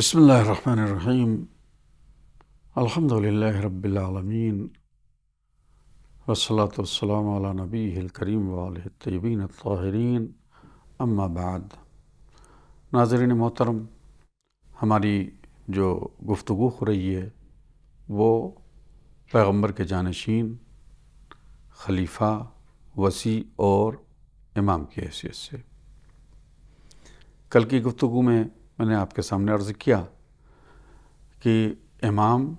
بسم اللہ الرحمن الرحیم الحمد للہ رب العالمین والصلاة والسلام علی نبی الکریم وآلہ الطیبین الطاہرین اما بعد ناظرین محترم، ہماری جو گفتگو ہو رہی ہے، وہ پیغمبر کے جانشین، خلیفہ، وسیع اور امام کی حیثیت سے۔ کل کی گفتگو میں میں نے آپ کے سامنے عرض کیا کہ امام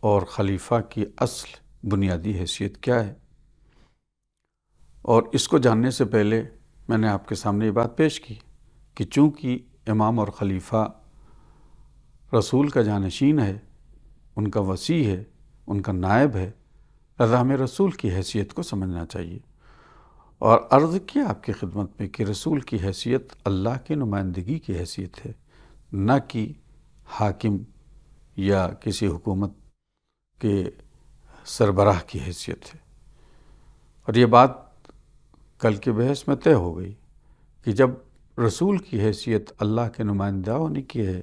اور خلیفہ کی اصل بنیادی حیثیت کیا ہے۔ اور اس کو جاننے سے پہلے میں نے آپ کے سامنے یہ بات پیش کی کہ چونکہ امام اور خلیفہ رسول کا جانشین ہے، ان کا وسیع ہے، ان کا نائب ہے رضام رسول کی حیثیت کو سمجھنا چاہیے۔ اور عرض کیا آپ کی خدمت میں کہ رسول کی حیثیت اللہ کی نمائندگی کی حیثیت ہے۔ نہ کہ حاکم یا کسی حکومت کے سربراہ کی حیثیت ہے۔ اور یہ بات کل کے بحث میں طے ہو گئی کہ جب رسول کی حیثیت اللہ کے نمائندہ ہونے کی ہے،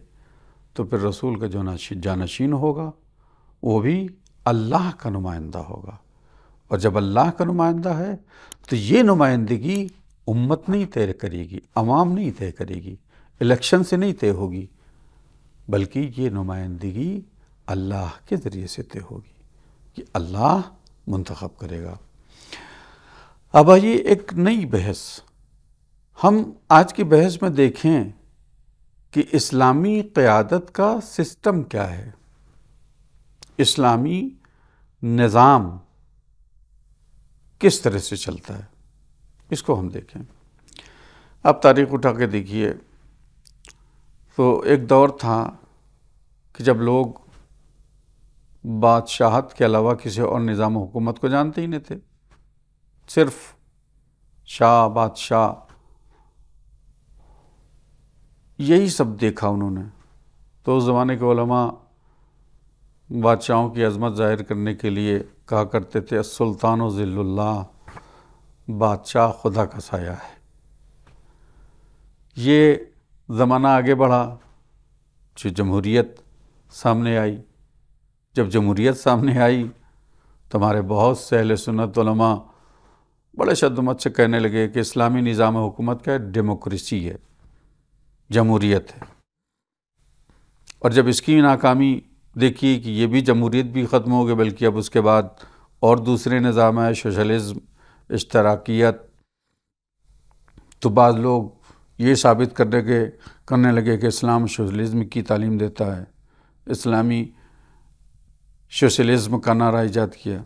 تو پھر رسول کا جو جانشین ہوگا، وہ بھی اللہ کا نمائندہ ہوگا۔ اور جب اللہ کا نمائندہ ہے، تو یہ نمائندگی امت نہیں طے کرے گی، عوام نہیں طے کرے گی۔ الیکشن سے نہیں طے ہوگی، بلکہ یہ نمائندگی اللہ کے ذریعے سے طے ہوگی کہ اللہ منتخب کرے گا۔ اب آئیے ایک نئی بحث۔ ہم آج کی بحث میں دیکھیں کہ اسلامی قیادت کا سسٹم کیا ہے۔ اسلامی نظام کس طرح سے چلتا ہے، اس کو ہم دیکھیں۔ اب تاریخ اٹھا کے دیکھیے۔ تو ایک دور تھا کہ جب لوگ بادشاہت کے علاوہ کسی اور نظام و حکومت کو جانتے ہی نہیں تھے، صرف شاہ، بادشاہ۔ یہی سب دیکھا انہوں نے۔ تو اس زمانے کے علماء بادشاہوں کی عظمت ظاہر کرنے کے لیے کہا کرتے تھے، السلطان و ذل اللہ، بادشاہ خدا کا سایہ ہے۔ یہ زمانہ آگے بڑھا جو جمہوریت سامنے آئی۔ جب جمہوریت سامنے آئی، تو ہمارے بہت سے اہل سنت علماء بڑے شدمت سے کہنے لگے کہ اسلامی نظام حکومت کا ڈیموکریسی ہے، جمہوریت ہے۔ اور جب اس کی ناکامی دیکھیے کہ یہ بھی جمہوریت بھی ختم ہو گئی، بلکہ اب اس کے بعد اور دوسرے نظام ہے سوشلزم، اشتراکیت، تو بعض لوگ یہ ثابت کرنے کے کرنے لگے کہ اسلام سوشلزم کی تعلیم دیتا ہے۔ اسلامی سوشلزم کا نعرہ ایجاد کیا۔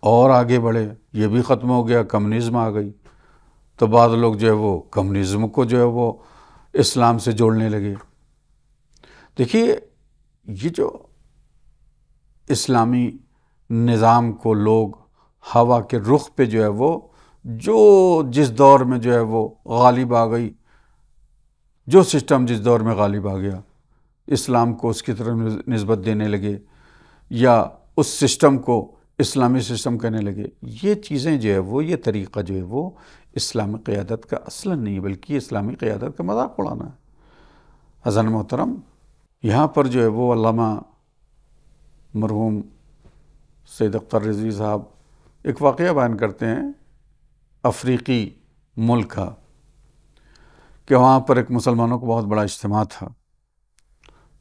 اور آگے بڑھے، یہ بھی ختم ہو گیا، کمیونزم آ گئی۔ تو بعض لوگ جو ہے وہ کمیونزم کو جو ہے وہ اسلام سے جوڑنے لگے۔ دیکھیے، یہ جو اسلامی نظام کو لوگ ہوا کے رخ پہ جو ہے وہ جو جس دور میں جو ہے وہ غالب آ گئی جو سسٹم جس دور میں غالب آ گیا، اسلام کو اس کی طرف نسبت دینے لگے یا اس سسٹم کو اسلامی سسٹم کہنے لگے، یہ چیزیں جو ہے وہ، یہ طریقہ جو ہے وہ اسلامی قیادت کا اصلا نہیں، بلکہ اسلامی قیادت کا مذاق اڑانا ہے۔ حضن محترم، یہاں پر جو ہے وہ علامہ مرحوم سید اختر رضوی صاحب ایک واقعہ بیان کرتے ہیں، افریقی ملک کا۔ کہ وہاں پر ایک مسلمانوں کو بہت بڑا اجتماع تھا۔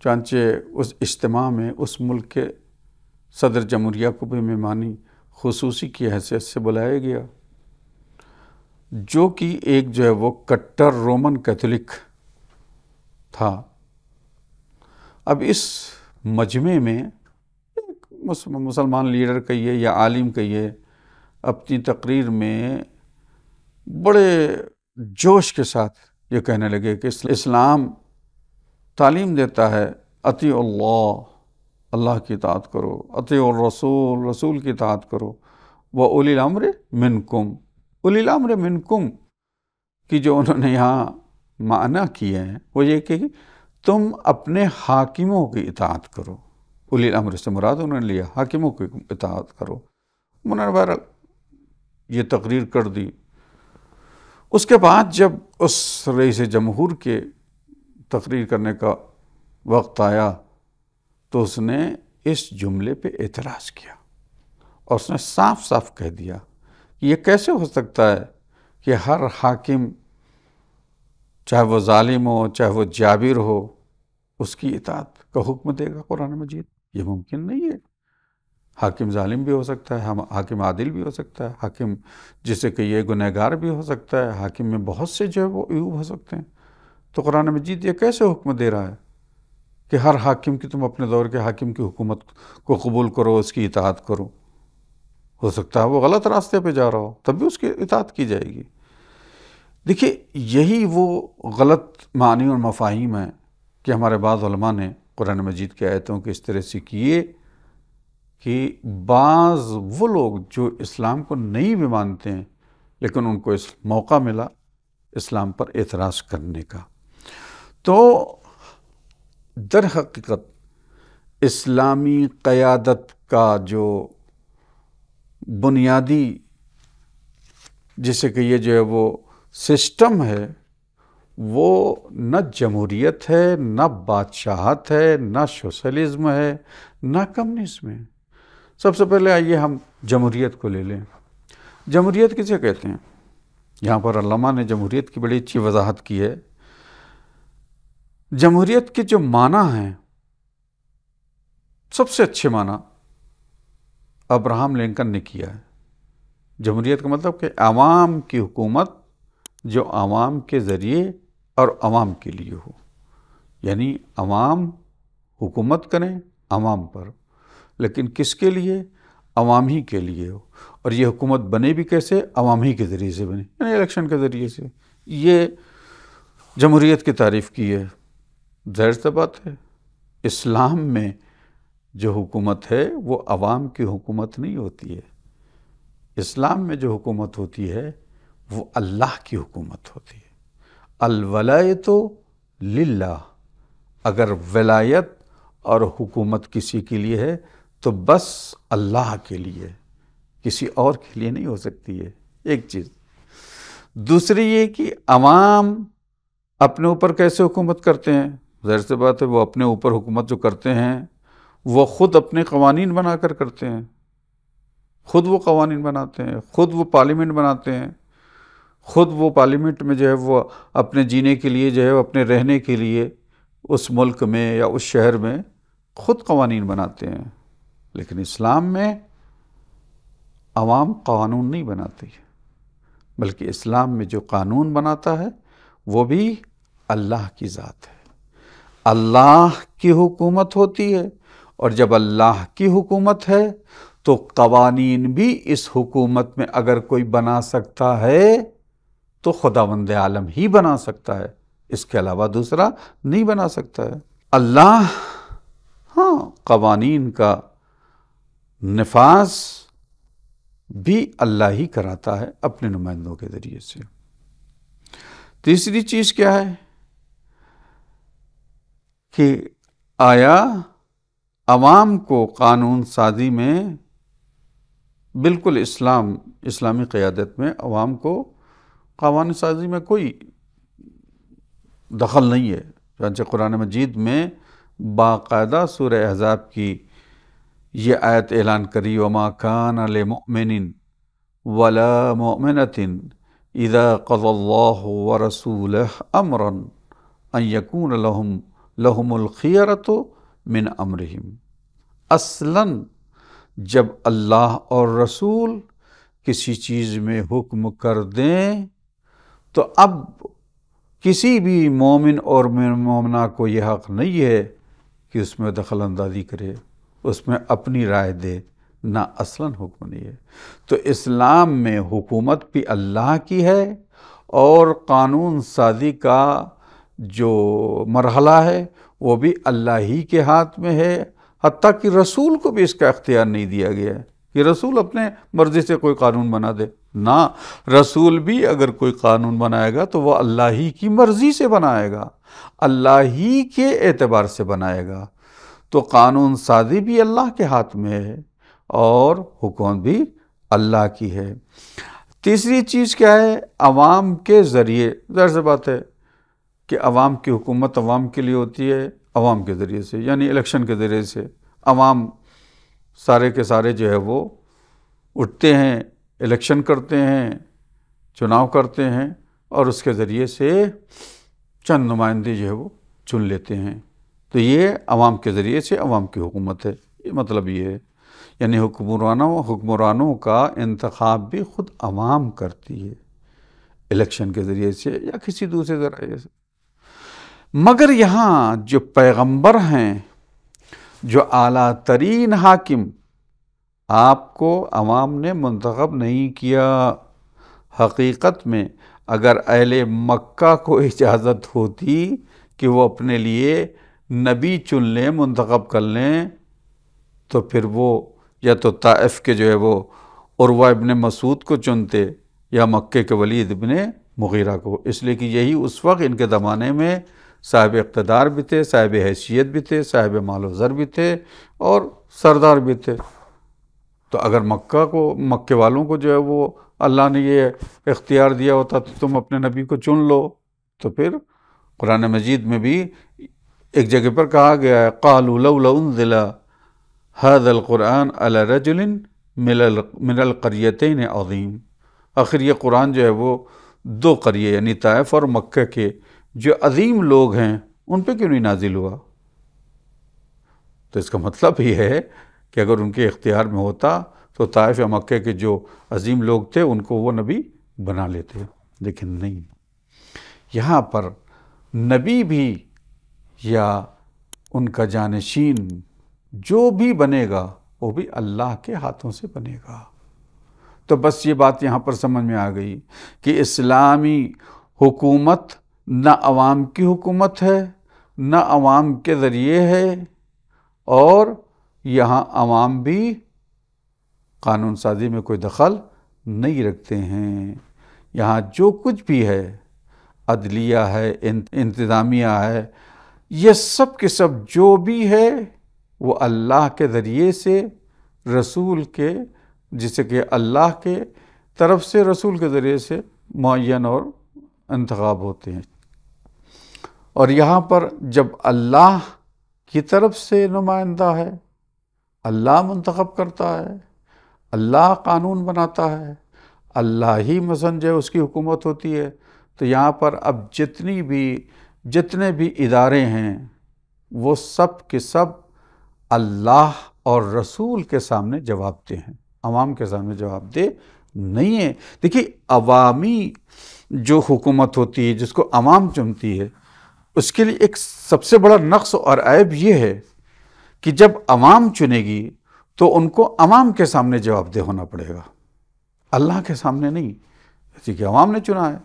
چانچہ اس اجتماع میں اس ملک کے صدر جمہوریہ کو بھی مہمانی خصوصی کی حیثیت سے بلایا گیا، جو کہ ایک جو ہے وہ کٹر رومن کیتھولک تھا۔ اب اس مجمع میں مسلمان لیڈر کہیے یا عالم کہیے، اپنی تقریر میں بڑے جوش کے ساتھ یہ کہنے لگے کہ اسلام تعلیم دیتا ہے عطی اللہ اللہ کی اطاعت کرو عطی الرسول، رسول کی اطاعت کرو وہ اولی الامر منکم۔ اولی الامر منکم کی جو انہوں نے یہاں معنی کیے ہیں، وہ یہ کہ تم اپنے حاکموں کی اطاعت کرو۔ الی الامر سے مراد انہوں نے لیا، حاکموں کی اطاعت کرو۔ منور یہ تقریر کر دی۔ اس کے بعد جب اس رئیس جمہور کے تقریر کرنے کا وقت آیا تو اس نے اس جملے پہ اعتراض کیا اور اس نے صاف صاف کہہ دیا کہ یہ کیسے ہو سکتا ہے کہ ہر حاکم چاہے وہ ظالم ہو، چاہے وہ جابر ہو، اس کی اطاعت کا حکم دے گا قرآن مجید؟ یہ ممکن نہیں ہے۔ حاکم ظالم بھی ہو سکتا ہے حاکم عادل بھی ہو سکتا ہے، حاکم جسے کہ یہ گنہگار بھی ہو سکتا ہے، حاکم میں بہت سے جو ہے وہ عیوب ہو سکتے ہیں۔ تو قرآن مجید یہ کیسے حکم دے رہا ہے کہ ہر حاکم کی تم اپنے دور کے حاکم کی حکومت کو قبول کرو، اس کی اطاعت کرو؟ ہو سکتا ہے وہ غلط راستے پہ جا رہا ہو، تب بھی اس کی اطاعت کی جائے گی۔ دیکھیے، یہی وہ غلط معنی اور مفاہیم ہیں کہ ہمارے بعض علماء نے قرآن مجید کے آیتوں کے اس طرح سے کیے کہ بعض وہ لوگ جو اسلام کو نہیں بھی مانتے ہیں، لیکن ان کو اس موقع ملا اسلام پر اعتراض کرنے کا۔ تو در حقیقت اسلامی قیادت کا جو بنیادی جسے کہ یہ جو ہے وہ سسٹم ہے، وہ نہ جمہوریت ہے، نہ بادشاہت ہے، نہ سوشلزم ہے، نہ کمیونزم ہے۔ سب سے پہلے آئیے ہم جمہوریت کو لے لیں۔ جمہوریت کسے کہتے ہیں؟ یہاں پر علامہ نے جمہوریت کی بڑی اچھی وضاحت کی ہے۔ جمہوریت کے جو معنی ہیں، سب سے اچھے معنی ابراہم لنکن نے کیا ہے۔ جمہوریت کا مطلب کہ عوام کی حکومت جو عوام کے ذریعے اور عوام کے لیے ہو۔ یعنی عوام حکومت کریں، عوام پر۔ لیکن کس کے لیے؟ عوام ہی کے لیے۔ ہو اور یہ حکومت بنے بھی کیسے؟ عوام ہی کے ذریعے سے بنے یعنی الیکشن کے ذریعے سے۔ یہ جمہوریت کی تعریف کی ہے۔ ظاہر سے بات ہے، اسلام میں جو حکومت ہے، وہ عوام کی حکومت نہیں ہوتی ہے۔ اسلام میں جو حکومت ہوتی ہے، وہ اللہ کی حکومت ہوتی ہے۔ الولایت للہ، اگر ولایت اور حکومت کسی کے لیے ہے تو بس اللہ کے لیے، کسی اور کے لیے نہیں ہو سکتی ہے۔ ایک چیز۔ دوسری یہ کہ عوام اپنے اوپر کیسے حکومت کرتے ہیں؟ ظاہر سے بات ہے، وہ اپنے اوپر حکومت جو کرتے ہیں، وہ خود اپنے قوانین بنا کر کرتے ہیں۔ خود وہ قوانین بناتے ہیں، خود وہ پارلیمنٹ بناتے ہیں۔ خود وہ پارلیمنٹ میں جو ہے وہ اپنے جینے کے لیے، جو ہے وہ اپنے رہنے کے لیے، اس ملک میں یا اس شہر میں خود قوانین بناتے ہیں۔ لیکن اسلام میں عوام قانون نہیں بناتی بلکہ اسلام میں جو قانون بناتا ہے، وہ بھی اللہ کی ذات ہے۔ اللہ کی حکومت ہوتی ہے، اور جب اللہ کی حکومت ہے، تو قوانین بھی اس حکومت میں اگر کوئی بنا سکتا ہے، تو خدا مند عالم ہی بنا سکتا ہے۔ اس کے علاوہ دوسرا نہیں بنا سکتا ہے۔ اللہ ہاں قوانین کا نفاذ بھی اللہ ہی کراتا ہے اپنے نمائندوں کے ذریعے سے۔ تیسری چیز کیا ہے؟ کہ آیا عوام کو قانون سازی میں بالکل اسلام، اسلامی قیادت میں عوام کو قوانین سازی میں کوئی دخل نہیں ہے۔ چانچہ قرآن مجید میں باقاعدہ سورہ احزاب کی یہ آیت اعلان کری، وما کان لمؤمن ولا مؤمنت اذا قضى الله ورسوله امرا ان يكون لهم لهم الخيرة من امرہم اصلا جب اللہ اور رسول کسی چیز میں حکم کر دیں، تو اب کسی بھی مومن اور مومنہ کو یہ حق نہیں ہے کہ اس میں دخل اندازی کرے۔ اس میں اپنی رائے دے نہ اصلا حکم نہیں ہے۔ تو اسلام میں حکومت بھی اللہ کی ہے اور قانون سازی کا جو مرحلہ ہے، وہ بھی اللہ ہی کے ہاتھ میں ہے۔ حتیٰ کہ رسول کو بھی اس کا اختیار نہیں دیا گیا ہے کہ رسول اپنے مرضی سے کوئی قانون بنا دے۔ نہ، رسول بھی اگر کوئی قانون بنائے گا تو وہ اللہ ہی کی مرضی سے بنائے گا۔ اللہ ہی کے اعتبار سے بنائے گا۔ تو قانون سازی بھی اللہ کے ہاتھ میں ہے اور حکومت بھی اللہ کی ہے۔ تیسری چیز کیا ہے؟ عوام کے ذریعے۔ ظاہر سے بات ہے کہ عوام کی حکومت عوام کے لیے ہوتی ہے، عوام کے ذریعے سے یعنی الیکشن کے ذریعے سے۔ عوام سارے کے سارے جو ہے وہ اٹھتے ہیں، الیکشن کرتے ہیں، چناؤ کرتے ہیں اور اس کے ذریعے سے چند نمائندے جو ہے وہ چن لیتے ہیں۔ تو یہ عوام کے ذریعے سے عوام کی حکومت ہے۔ یہ مطلب یہ ہے۔ یعنی حکمرانوں حکمرانوں کا انتخاب بھی خود عوام کرتی ہے۔ الیکشن کے ذریعے سے یا کسی دوسرے ذرائع سے۔ مگر یہاں جو پیغمبر ہیں، جو اعلیٰ ترین حاکم، آپ کو عوام نے منتخب نہیں کیا۔ حقیقت میں اگر اہل مکہ کو اجازت ہوتی کہ وہ اپنے لیے نبی چن لیں، منتخب کر لیں، تو پھر وہ یا تو طائف کے جو ہے وہ عروہ ابن مسعود کو چنتے یا مکے کے ولید ابن مغیرہ کو۔ اس لیے کہ یہی اس وقت ان کے زمانے میں صاحب اقتدار بھی تھے، صاحب حیثیت بھی تھے، صاحب مال و ذر بھی تھے اور سردار بھی تھے۔ تو اگر مکہ کو مکے والوں کو جو ہے وہ اللہ نے یہ اختیار دیا ہوتا تو تم اپنے نبی کو چن لو۔ تو پھر قرآن مجید میں بھی ایک جگہ پر کہا گیا ہے، قالوا لولا انزل هذا القرآن على رجل من القریتین عظیم۔ آخر یہ قرآن جو ہے وہ دو قریے یعنی طائف اور مکہ کے جو عظیم لوگ ہیں، ان پہ کیوں نہیں نازل ہوا؟ تو اس کا مطلب یہ ہے کہ اگر ان کے اختیار میں ہوتا تو طائف یا مکہ کے جو عظیم لوگ تھے، ان کو وہ نبی بنا لیتے۔ لیکن نہیں، یہاں پر نبی بھی یا ان کا جانشین جو بھی بنے گا، وہ بھی اللہ کے ہاتھوں سے بنے گا۔ تو بس یہ بات یہاں پر سمجھ میں آ گئی کہ اسلامی حکومت نہ عوام کی حکومت ہے، نہ عوام کے ذریعے ہے، اور یہاں عوام بھی قانون سازی میں کوئی دخل نہیں رکھتے ہیں۔ یہاں جو کچھ بھی ہے، عدلیہ ہے انتظامیہ ہے یہ سب کے سب جو بھی ہے وہ اللہ کے ذریعے سے، رسول کے، جسے کہ اللہ کے طرف سے، رسول کے ذریعے سے معین اور انتخاب ہوتے ہیں۔ اور یہاں پر جب اللہ کی طرف سے نمائندہ ہے، اللہ منتخب کرتا ہے، اللہ قانون بناتا ہے، اللہ ہی مسنج ہے، اس کی حکومت ہوتی ہے، تو یہاں پر اب جتنی بھی جتنے بھی ادارے ہیں، وہ سب کے سب اللہ اور رسول کے سامنے جواب دہ ہیں۔ عوام کے سامنے جواب دہ نہیں ہے دیکھیے، عوامی جو حکومت ہوتی ہے، جس کو عوام چنتی ہے، اس کے لیے ایک سب سے بڑا نقص اور عیب یہ ہے کہ جب عوام چنے گی تو ان کو عوام کے سامنے جواب دہ ہونا پڑے گا۔ اللہ کے سامنے نہیں کہ عوام نے چنا ہے۔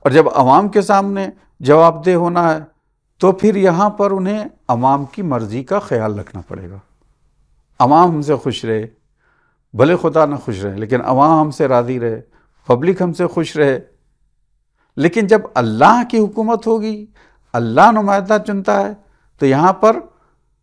اور جب عوام کے سامنے جواب دہ ہونا ہے، تو پھر یہاں پر انہیں عوام کی مرضی کا خیال رکھنا پڑے گا۔ عوام ہم سے خوش رہے، بھلے خدا نہ خوش رہے، لیکن عوام ہم سے راضی رہے، پبلک ہم سے خوش رہے۔ لیکن جب اللہ کی حکومت ہوگی، اللہ نمائندہ چنتا ہے، تو یہاں پر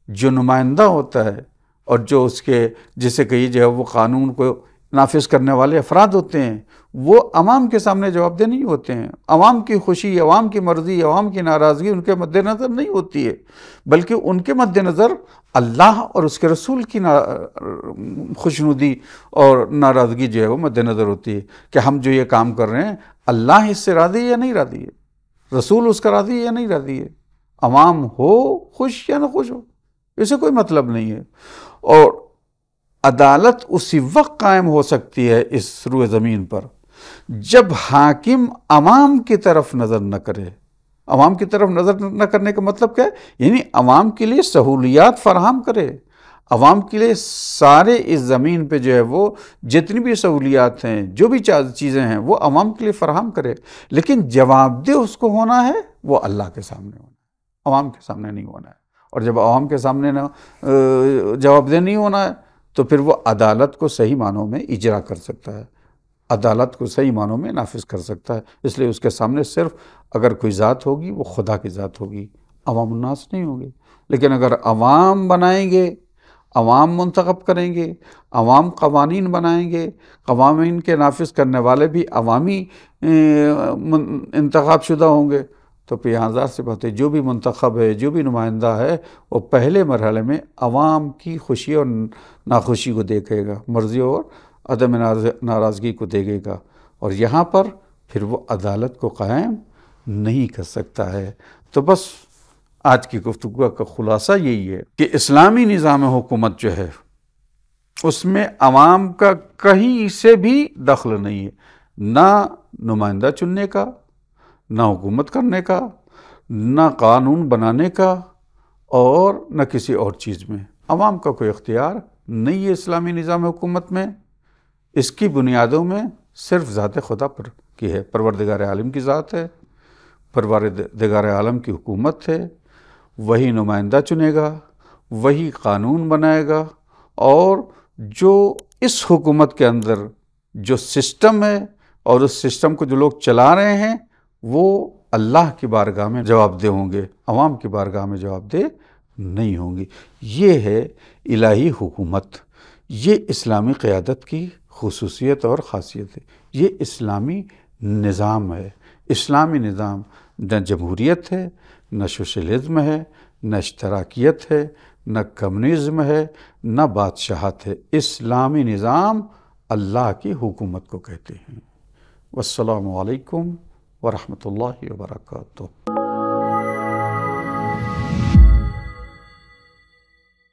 جو نمائندہ ہوتا ہے اور جو اس کے، جسے کہی جو ہے وہ قانون کو نافذ کرنے والے افراد ہوتے ہیں، وہ عوام کے سامنے جواب دہ نہیں ہوتے ہیں۔ عوام کی خوشی، عوام کی مرضی، عوام کی ناراضگی ان کے مد نظر نہیں ہوتی ہے، بلکہ ان کے مد نظر اللہ اور اس کے رسول کی خوشنودی اور ناراضگی جو ہے وہ مد نظر ہوتی ہے کہ ہم جو یہ کام کر رہے ہیں، اللہ اس سے راضی یا نہیں راضی ہے؟ رسول اس کا راضی یا نہیں راضی ہے؟ عوام ہو، خوش یا نہ خوش ہو، اسے کوئی مطلب نہیں ہے۔ اور عدالت اسی وقت قائم ہو سکتی ہے اس روح زمین پر جب حاکم عوام کی طرف نظر نہ کرے۔ عوام کی طرف نظر نہ کرنے کا مطلب کیا ہے؟ یعنی عوام کے لیے سہولیات فراہم کرے۔ عوام کے لیے سارے اس زمین پہ جو ہے وہ جتنی بھی سہولیات ہیں، جو بھی چیزیں ہیں، وہ عوام کے لیے فراہم کرے۔ لیکن جواب دہ اس کو ہونا ہے، وہ اللہ کے سامنے ہونا ہے۔ عوام کے سامنے نہیں ہونا ہے۔ اور جب عوام کے سامنے نہ جواب دہ نہیں ہونا ہے تو پھر وہ عدالت کو صحیح معنوں میں اجرا کر سکتا ہے۔ عدالت کو صحیح معنوں میں نافذ کر سکتا ہے۔ اس لیے اس کے سامنے صرف اگر کوئی ذات ہوگی، وہ خدا کی ذات ہوگی۔ عوام الناس نہیں ہوگی لیکن اگر عوام بنائیں گے، عوام منتخب کریں گے، عوام قوانین بنائیں گے، قوانین کے نافذ کرنے والے بھی عوامی انتخاب شدہ ہوں گے تو پھر یہاں ظاہر سے بات ہے، جو بھی منتخب ہے، جو بھی نمائندہ ہے، وہ پہلے مرحلے میں عوام کی خوشی اور ناخوشی کو دیکھے گا، مرضی اور عدم ناراضگی کو دیکھے گا۔ اور یہاں پر پھر وہ عدالت کو قائم نہیں کر سکتا ہے۔ تو بس آج کی گفتگو کا خلاصہ یہی ہے کہ اسلامی نظام حکومت جو ہے، اس میں عوام کا کہیں سے بھی دخل نہیں ہے، نہ نمائندہ چننے کا نہ حکومت کرنے کا، نہ قانون بنانے کا اور نہ کسی اور چیز میں۔ عوام کا کوئی اختیار نہیں ہے اسلامی نظام حکومت میں۔ اس کی بنیادوں میں صرف ذات خدا پر کی ہے۔ پروردگار عالم کی ذات ہے، پروردگار عالم کی حکومت ہے۔ وہی نمائندہ چنے گا، وہی قانون بنائے گا اور جو اس حکومت کے اندر جو سسٹم ہے اور اس سسٹم کو جو لوگ چلا رہے ہیں وہ اللہ کی بارگاہ میں جواب دہ ہوں گے، عوام کی بارگاہ میں جواب دہ نہیں ہوں گی۔ یہ ہے الہی حکومت۔ یہ اسلامی قیادت کی خصوصیت اور خاصیت ہے۔ یہ اسلامی نظام ہے۔ اسلامی نظام نہ جمہوریت ہے، نہ سوشلزم ہے، نہ اشتراکیت ہے، نہ کمیونزم ہے، نہ بادشاہت ہے۔ اسلامی نظام اللہ کی حکومت کو کہتے ہیں۔ والسلام علیکم ورحمة الله وبركاته.